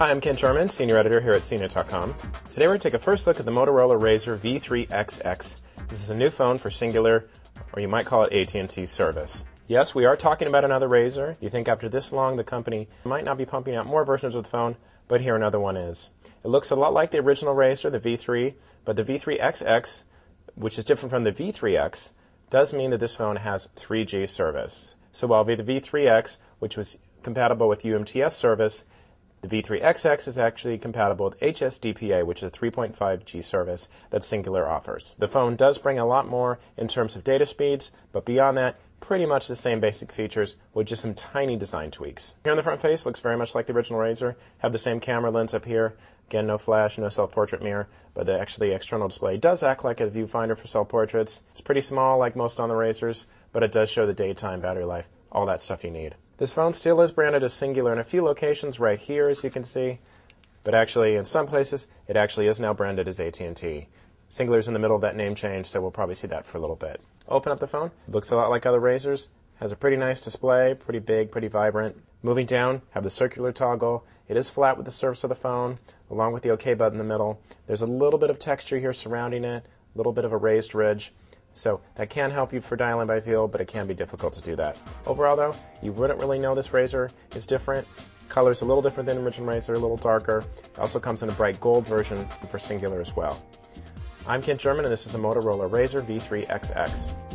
Hi, I'm Kent German, Senior Editor here at CNET.com. Today we're going to take a first look at the Motorola Razr V3XX. This is a new phone for Cingular, or you might call it AT&T service. Yes, we are talking about another Razr. You think after this long the company might not be pumping out more versions of the phone, but here another one is. It looks a lot like the original Razr, the V3, but the V3XX, which is different from the V3X, does mean that this phone has 3G service. So while the V3X, which was compatible with UMTS service, the V3XX is actually compatible with HSDPA, which is a 3.5G service that Cingular offers. The phone does bring a lot more in terms of data speeds, but beyond that, pretty much the same basic features with just some tiny design tweaks. Here on the front face looks very much like the original Razr. Have the same camera lens up here. Again, no flash, no self-portrait mirror, but the actually external display does act like a viewfinder for self-portraits. It's pretty small like most on the Razrs, but it does show the daytime battery life, all that stuff you need. This phone still is branded as Cingular in a few locations right here, as you can see, but actually in some places it actually is now branded as AT&T. Cingular's in the middle of that name change, so we'll probably see that for a little bit. Open up the phone. Looks a lot like other Razrs. Has a pretty nice display, pretty big, pretty vibrant. Moving down, have the circular toggle. It is flat with the surface of the phone, along with the OK button in the middle. There's a little bit of texture here surrounding it, a little bit of a raised ridge. So that can help you for dialing by feel, but it can be difficult to do that. Overall, though, you wouldn't really know this Razr is different. Color's a little different than the original Razr, a little darker. It also comes in a bright gold version for Cingular as well. I'm Kent German, and this is the Motorola Razr V3XX.